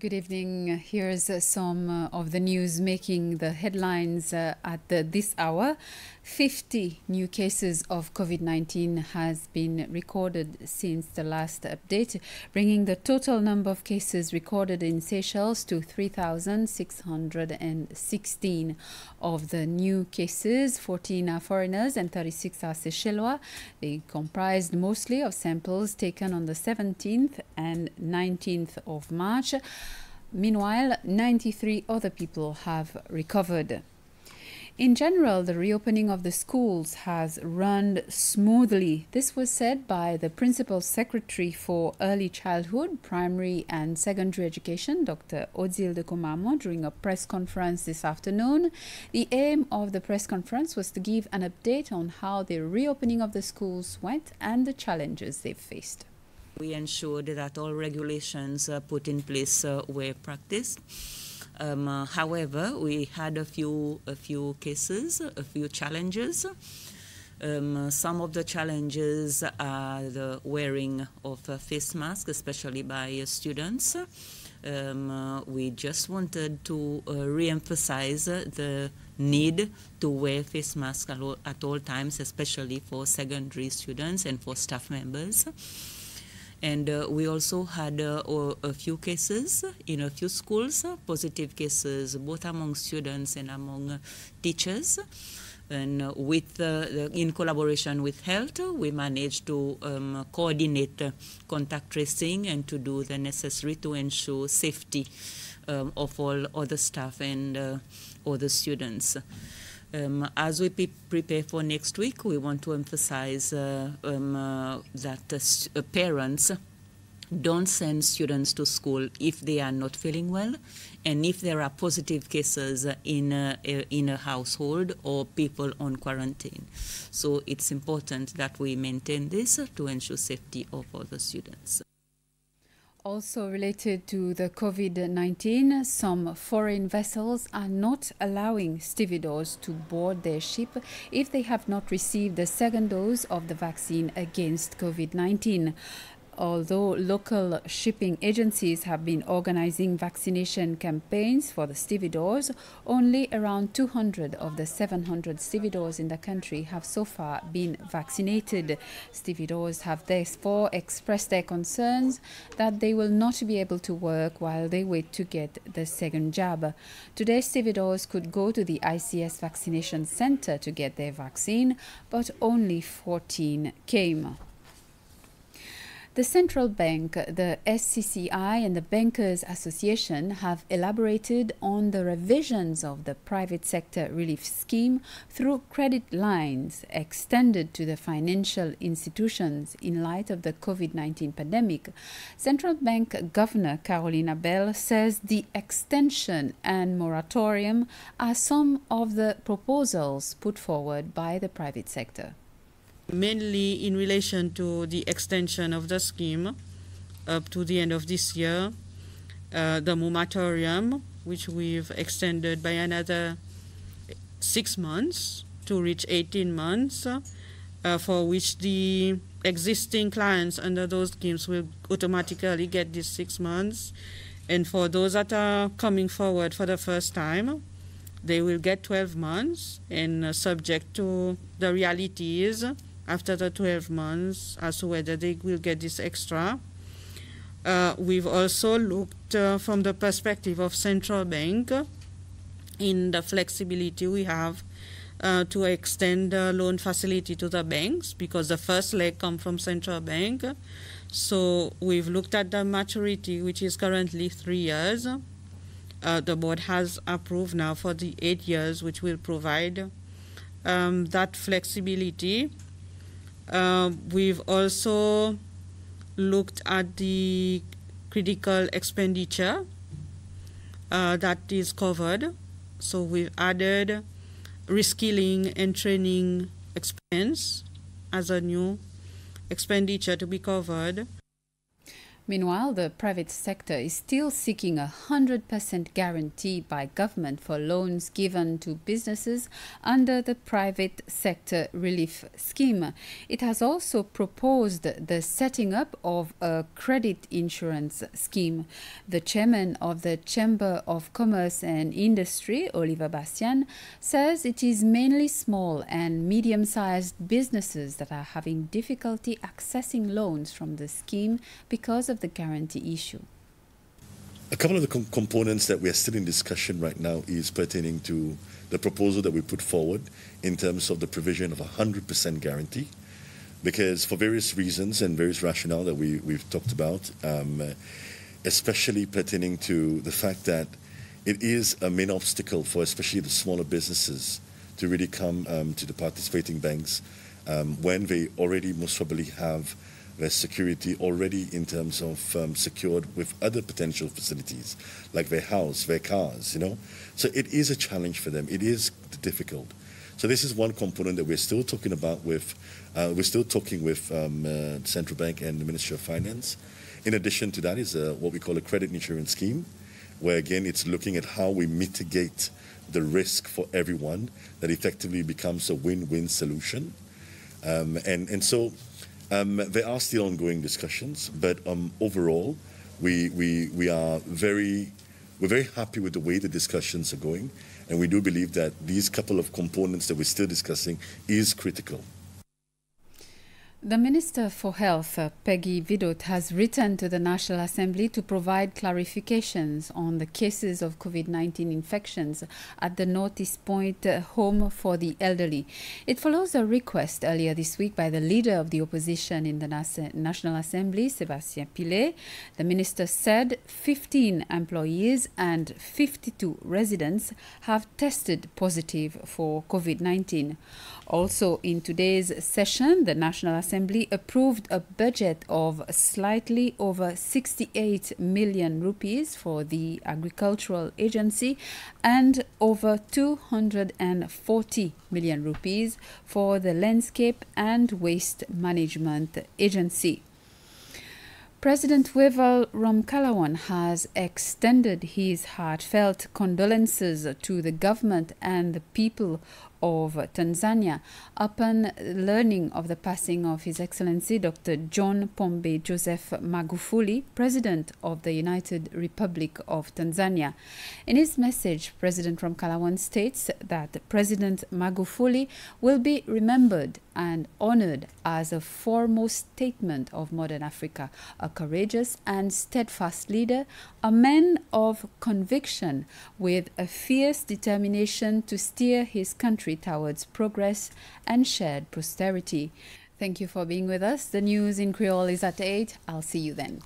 Good evening. Here's some uh, of the news making the headlines uh, at the, this hour. 50 new cases of COVID 19 has been recorded since the last update, bringing the total number of cases recorded in Seychelles to 3,616. Of the new cases, 14 are foreigners and 36 are Seychellois. They comprised mostly of samples taken on the 17th and 19th of March. Meanwhile, 93 other people have recovered. In general, the reopening of the schools has run smoothly. This was said by the Principal Secretary for Early Childhood, Primary and Secondary Education, Dr. Odile de Comarmond, during a press conference this afternoon. The aim of the press conference was to give an update on how the reopening of the schools went and the challenges they've faced. We ensured that all regulations uh, put in place uh, were practiced. Um, uh, however, we had a few a few cases, a few challenges. Um, some of the challenges are the wearing of face mask, especially by students. Um, uh, we just wanted to uh, re-emphasize the need to wear face masks at all times, especially for secondary students and for staff members. And uh, we also had uh, a few cases in a few schools, uh, positive cases both among students and among teachers. And uh, with the, in collaboration with health, we managed to um, coordinate contact tracing and to do the necessary to ensure safety um, of all other staff and uh, other students. Um, as we prepare for next week, we want to emphasize uh, um, uh, that uh, parents don't send students to school if they are not feeling well and if there are positive cases in a, in a household or people on quarantine. So it's important that we maintain this to ensure safety of all the students. Also related to the COVID 19, some foreign vessels are not allowing stevedores to board their ship if they have not received the second dose of the vaccine against COVID 19 although local shipping agencies have been organizing vaccination campaigns for the stevedores, only around 200 of the 700 stevedores in the country have so far been vaccinated. Stevedores have therefore expressed their concerns that they will not be able to work while they wait to get the second jab. Today, stevedores could go to the ICS vaccination center to get their vaccine, but only 14 came. The central bank, the SCCI, and the Bankers Association have elaborated on the revisions of the private sector relief scheme through credit lines extended to the financial institutions in light of the COVID 19 pandemic. Central Bank Governor Caroline Abel says the extension and moratorium are some of the proposals put forward by the private sector mainly in relation to the extension of the scheme up to the end of this year, uh, the moratorium, which we've extended by another six months to reach 18 months, uh, for which the existing clients under those schemes will automatically get these six months. And for those that are coming forward for the first time, they will get 12 months and uh, subject to the realities after the 12 months as to whether they will get this extra. Uh, we've also looked uh, from the perspective of central bank in the flexibility we have uh, to extend the loan facility to the banks because the first leg come from central bank. So we've looked at the maturity, which is currently three years. Uh, the board has approved now for the eight years, which will provide um, that flexibility. Uh, we've also looked at the critical expenditure uh, that is covered. So we've added reskilling and training expense as a new expenditure to be covered. Meanwhile, the private sector is still seeking a 100% guarantee by government for loans given to businesses under the private sector relief scheme. It has also proposed the setting up of a credit insurance scheme. The chairman of the Chamber of Commerce and Industry, Oliver Bastienne, says it is mainly small and medium-sized businesses that are having difficulty accessing loans from the scheme because of the guarantee issue? A couple of the com components that we are still in discussion right now is pertaining to the proposal that we put forward in terms of the provision of a 100% guarantee. Because for various reasons and various rationale that we, we've talked about, um, especially pertaining to the fact that it is a main obstacle for especially the smaller businesses to really come um, to the participating banks um, when they already most probably have their security already in terms of um, secured with other potential facilities, like their house, their cars, you know. So it is a challenge for them. It is difficult. So this is one component that we're still talking about with, uh, we're still talking with um, uh, Central Bank and the Ministry of Finance. In addition to that is what we call a credit insurance scheme, where again it's looking at how we mitigate the risk for everyone that effectively becomes a win-win solution. Um, and, and so um, there are still ongoing discussions, but um, overall, we, we, we are very, we're very happy with the way the discussions are going, and we do believe that these couple of components that we're still discussing is critical. The Minister for Health, uh, Peggy Vidot, has written to the National Assembly to provide clarifications on the cases of COVID 19 infections at the Northeast Point uh, Home for the Elderly. It follows a request earlier this week by the leader of the opposition in the Nas National Assembly, Sebastien Pillay. The minister said 15 employees and 52 residents have tested positive for COVID 19. Also, in today's session, the National Assembly approved a budget of slightly over 68 million rupees for the Agricultural Agency and over 240 million rupees for the Landscape and Waste Management Agency. President Wavel Ramkalawan has extended his heartfelt condolences to the government and the people of Tanzania upon learning of the passing of His Excellency Dr. John Pombe Joseph Magufuli, President of the United Republic of Tanzania. In his message, President Ramkalawan states that President Magufuli will be remembered and honored as a foremost statement of modern Africa, a courageous and steadfast leader, a man of conviction with a fierce determination to steer his country towards progress and shared prosperity. Thank you for being with us. The news in Creole is at 8. I'll see you then.